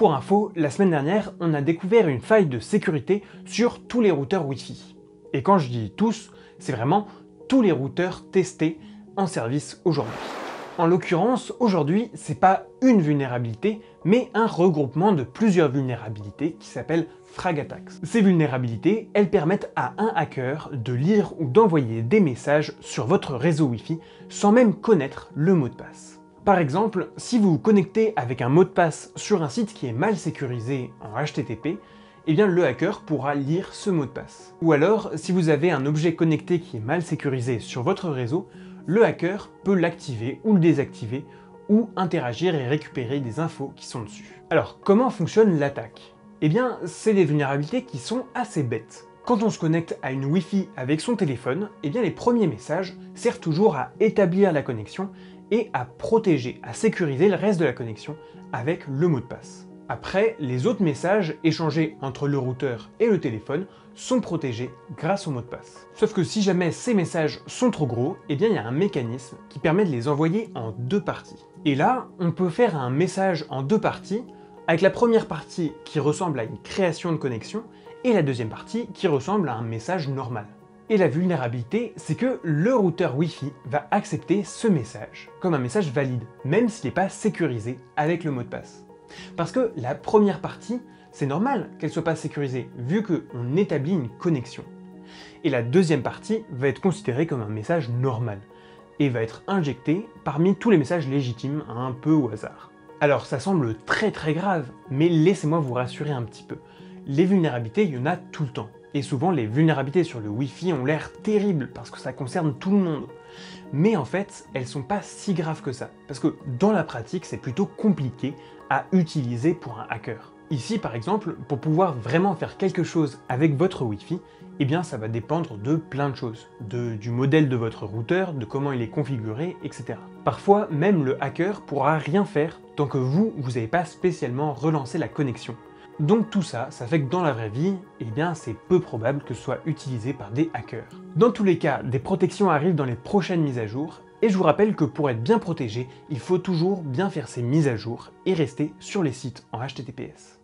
Pour info, la semaine dernière, on a découvert une faille de sécurité sur tous les routeurs Wi-Fi. Et quand je dis tous, c'est vraiment tous les routeurs testés en service aujourd'hui. En l'occurrence, aujourd'hui, c'est pas une vulnérabilité, mais un regroupement de plusieurs vulnérabilités qui s'appelle Fragatax. Ces vulnérabilités, elles permettent à un hacker de lire ou d'envoyer des messages sur votre réseau Wi-Fi sans même connaître le mot de passe. Par exemple, si vous vous connectez avec un mot de passe sur un site qui est mal sécurisé en HTTP, eh bien le hacker pourra lire ce mot de passe. Ou alors, si vous avez un objet connecté qui est mal sécurisé sur votre réseau, le hacker peut l'activer ou le désactiver ou interagir et récupérer des infos qui sont dessus. Alors, comment fonctionne l'attaque? Eh bien, c'est des vulnérabilités qui sont assez bêtes. Quand on se connecte à une Wi-Fi avec son téléphone, eh bien les premiers messages servent toujours à établir la connexion et à protéger, à sécuriser le reste de la connexion avec le mot de passe. Après, les autres messages échangés entre le routeur et le téléphone sont protégés grâce au mot de passe. Sauf que si jamais ces messages sont trop gros, eh bien il y a un mécanisme qui permet de les envoyer en deux parties. Et là, on peut faire un message en deux parties, avec la première partie qui ressemble à une création de connexion, et la deuxième partie qui ressemble à un message normal. Et la vulnérabilité, c'est que le routeur Wi-Fi va accepter ce message comme un message valide, même s'il n'est pas sécurisé avec le mot de passe. Parce que la première partie, c'est normal qu'elle soit pas sécurisée, vu qu'on établit une connexion. Et la deuxième partie va être considérée comme un message normal, et va être injecté parmi tous les messages légitimes, un peu au hasard. Alors ça semble très très grave, mais laissez-moi vous rassurer un petit peu. Les vulnérabilités, il y en a tout le temps. Et souvent, les vulnérabilités sur le Wi-Fi ont l'air terribles parce que ça concerne tout le monde. Mais en fait, elles sont pas si graves que ça. Parce que dans la pratique, c'est plutôt compliqué à utiliser pour un hacker. Ici, par exemple, pour pouvoir vraiment faire quelque chose avec votre Wi-Fi, eh bien ça va dépendre de plein de choses. du modèle de votre routeur, de comment il est configuré, etc. Parfois, même le hacker pourra rien faire tant que vous, vous n'avez pas spécialement relancé la connexion. Donc tout ça, ça fait que dans la vraie vie, eh bien c'est peu probable que ce soit utilisé par des hackers. Dans tous les cas, des protections arrivent dans les prochaines mises à jour, et je vous rappelle que pour être bien protégé, il faut toujours bien faire ces mises à jour et rester sur les sites en HTTPS.